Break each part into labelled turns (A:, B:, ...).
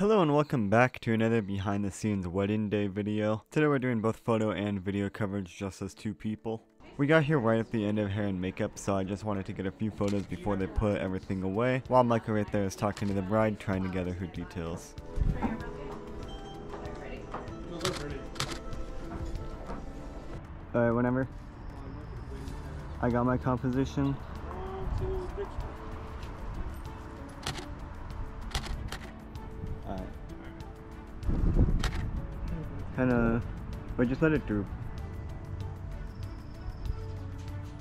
A: Hello and welcome back to another behind the scenes wedding day video. Today we're doing both photo and video coverage just as two people. We got here right at the end of hair and makeup so I just wanted to get a few photos before they put everything away while Michael right there is talking to the bride trying to gather her details. Alright, whenever. I got my composition. Kinda. But just let it droop.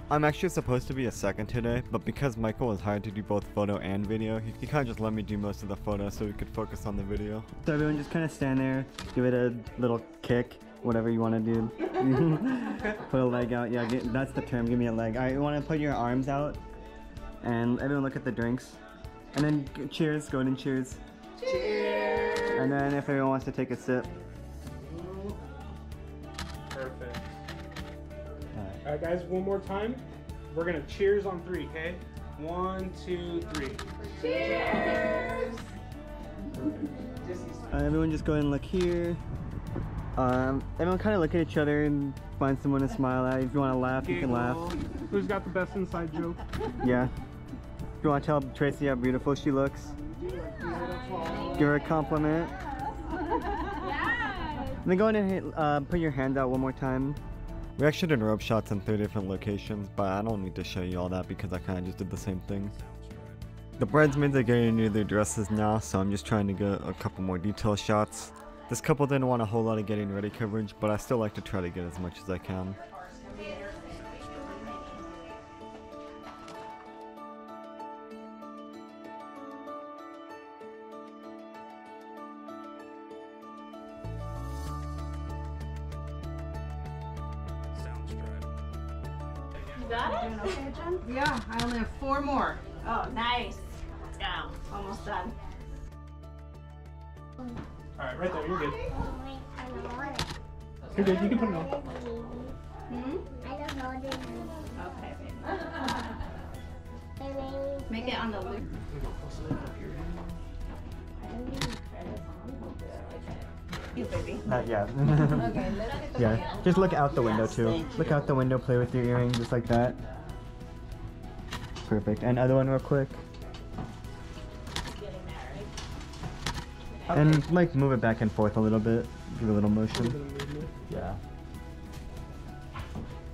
A: I'm actually supposed to be a second today, but because Michael was hired to do both photo and video, he, he kind of just let me do most of the photo so we could focus on the video. So everyone just kind of stand there, give it a little kick, whatever you want to do. put a leg out, yeah, get, that's the term, give me a leg. Alright, you want to put your arms out, and everyone look at the drinks. And then g- cheers, golden cheers. Cheers! And then if everyone wants to take a sip.
B: All right, guys, one more time. We're gonna cheers on three, okay? One, two, three.
A: Uh, everyone just go ahead and look here. Um, everyone kind of look at each other and find someone to smile at. If you want to laugh, you can laugh.
B: Who's got the best inside joke?
A: Yeah. If you want to tell Tracy how beautiful she looks, give her a compliment. And then go ahead and uh, put your hand out one more time. We actually did rope shots in three different locations, but I don't need to show you all that because I kind of just did the same thing. The bridesmaids are getting into their dresses now, so I'm just trying to get a couple more detail shots. This couple didn't want a whole lot of getting ready coverage, but I still like to try to get as much as I can.
C: Got it?
D: Okay, Jen? Yeah, I only have four more.
C: Oh, nice. Let's go. Almost done.
B: All right, right there. You're good.
E: I don't want it.
B: You're good. You can put it on.
C: Hmm?
E: I don't know the name.
C: Okay, baby.
E: Baby.
C: Make it on the loop. You, baby.
A: Not yet.
C: Okay, let's get the
A: yeah, just look out the window too. Look out the window, play with your earring just like that. Perfect. And other one real quick.
C: getting married.
A: And like move it back and forth a little bit. Give a little
B: A little
A: motion. Yeah.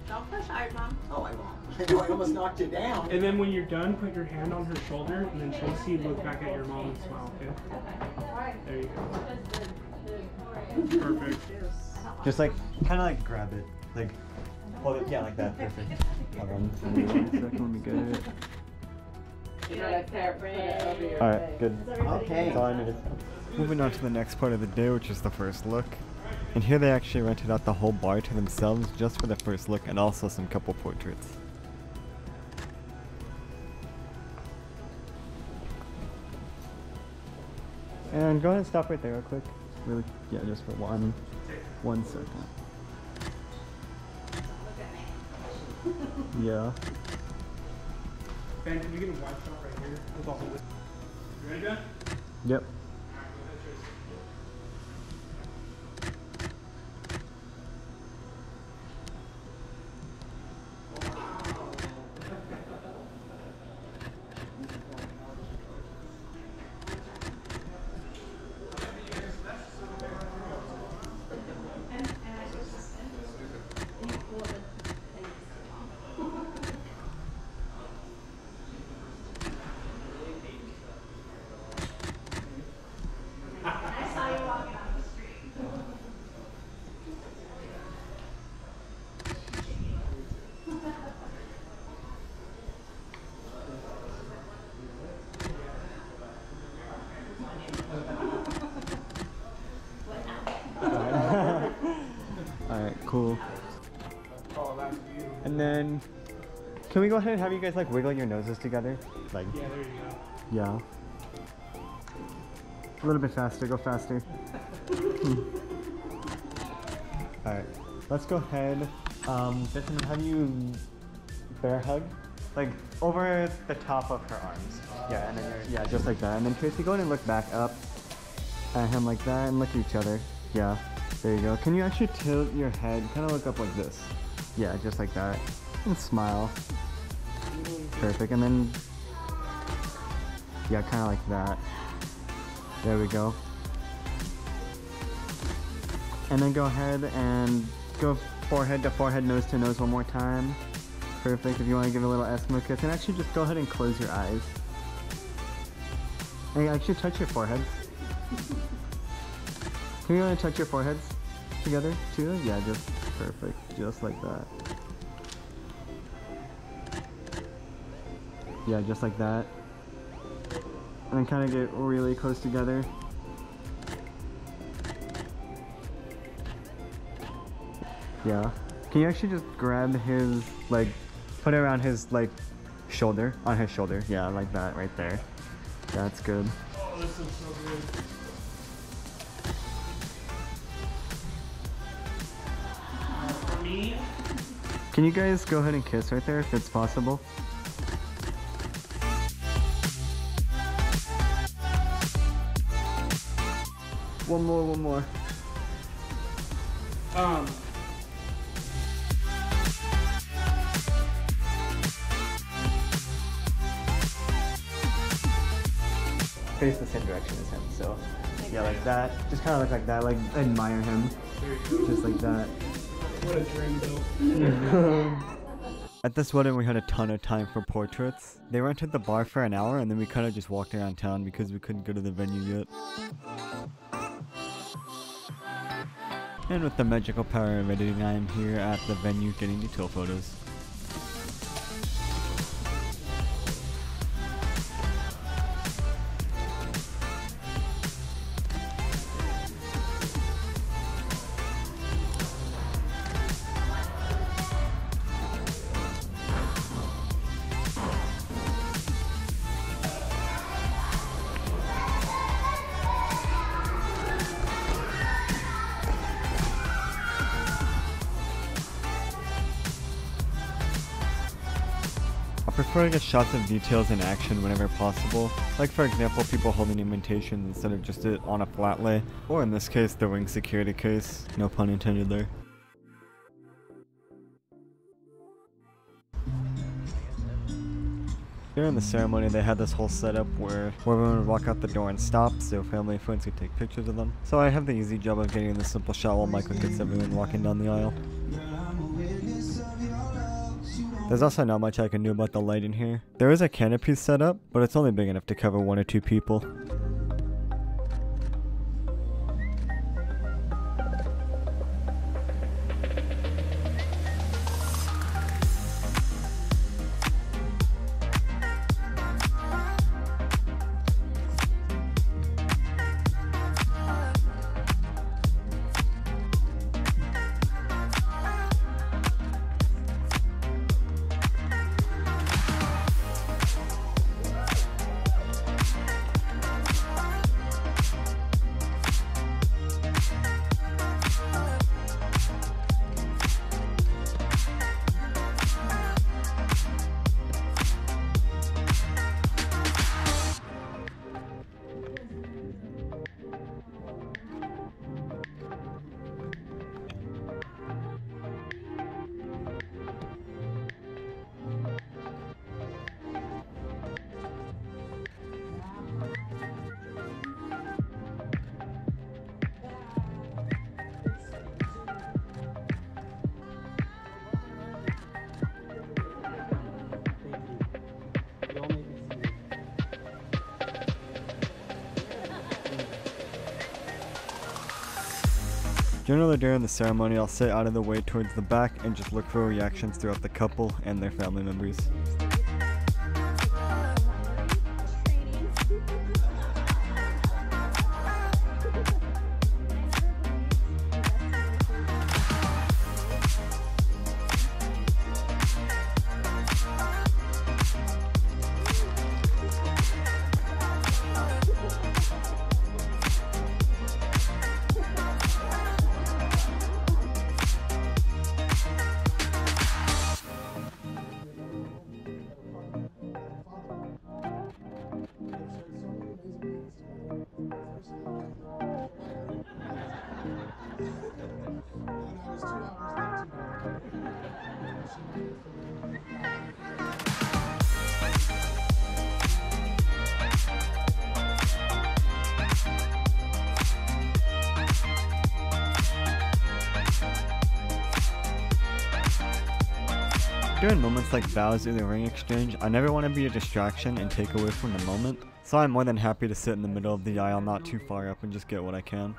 C: Don't push hard, mom.
F: Oh, I won't. I almost knocked you down.
B: And then when you're done, put your hand on her shoulder, and then Tracy, look back at your mom and smile. Okay. There you go. Perfect.
A: Just like kind of like grab it, like hold it. Yeah, like that. Perfect. Hold on. One second, let me get it. All right, good.
F: Okay.
A: That's all I needed. Moving on to the next part of the day, which is the first look. And here they actually rented out the whole bar to themselves just for the first look and also some couple portraits. And go ahead and stop right there real quick. Really, yeah, just for one, one second. Yeah.
B: Ben, can you get a wide shot right here with all the You ready, Ben?
A: Yep. Alright, cool. And then, can we go ahead and have you guys like wiggle your noses together? Like,
B: Yeah, there you go.
A: yeah. A little bit faster, go faster. Alright, let's go ahead. Um, gonna have you bear hug. Like over the top of her arms. Yeah, and then yeah, just like that. And then Tracy, go ahead and look back up. at him like that and look at each other. Yeah, there you go. Can you actually tilt your head, kind of look up like this? Yeah, just like that. And smile. Perfect. And then, yeah, kind of like that. There we go. And then go ahead and go forehead to forehead, nose to nose one more time. Perfect. If you want to give a little Eskimo kiss, and actually just go ahead and close your eyes. And actually touch your foreheads. Can you want to touch your foreheads together too? Yeah, just perfect. Just like that. Yeah, just like that. And then kind of get really close together. Yeah. Can you actually just grab his, like, put it around his, like, shoulder? On his shoulder. Yeah, like that right there. That's good.
B: Oh, this is so good. Me,
A: Can you guys go ahead and kiss right there if it's possible? One more, one more.
B: um,
A: Face the same direction as him, so. Yeah, like that. Just kind of look like that, like admire him.
B: there you go.
A: Just like that.
B: What a dream.
A: At this wedding, we had a ton of time for portraits. They rented the bar for an hour, and then we kind of just walked around town because we couldn't go to the venue yet. And with the magical power of editing, I am here at the venue getting detail photos. Prefer to get shots of details in action whenever possible, like for example people holding invitations instead of just it on a flat lay, or in this case the wing security case, no pun intended there. During the ceremony, they had this whole setup where everyone would walk out the door and stop so family and friends could take pictures of them. So I have the easy job of getting the simple shot while Michael gets everyone walking down the aisle. There's also not much I can do about the light in here. There is a canopy set up, but it's only big enough to cover one or two people. Generally during the ceremony, I'll sit out of the way towards the back and just look for reactions throughout the couple and their family members. During moments like vows or the ring exchange, I never want to be a distraction and take away from the moment, so I'm more than happy to sit in the middle of the aisle not too far up and just get what I can.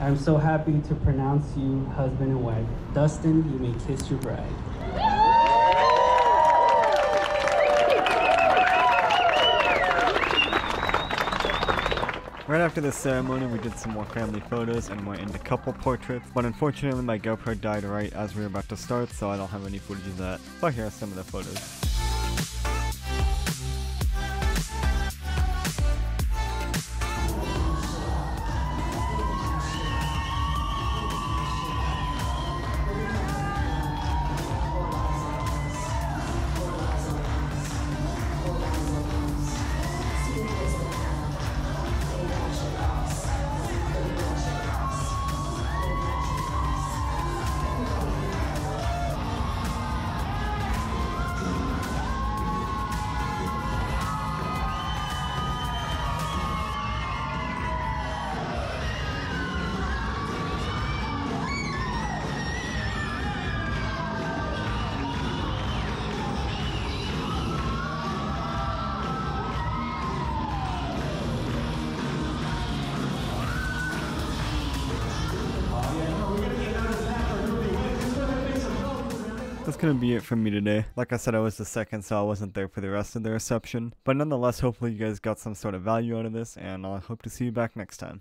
G: I'm so happy to pronounce you husband and wife. Dustin, you may kiss your bride.
A: Right after the ceremony, we did some more family photos and went into couple portraits, but unfortunately my GoPro died right as we were about to start, so I don't have any footage of that. But here are some of the photos. That's gonna be it from me today. Like I said, I was the second, so I wasn't there for the rest of the reception. But nonetheless, hopefully you guys got some sort of value out of this, and I hope to see you back next time.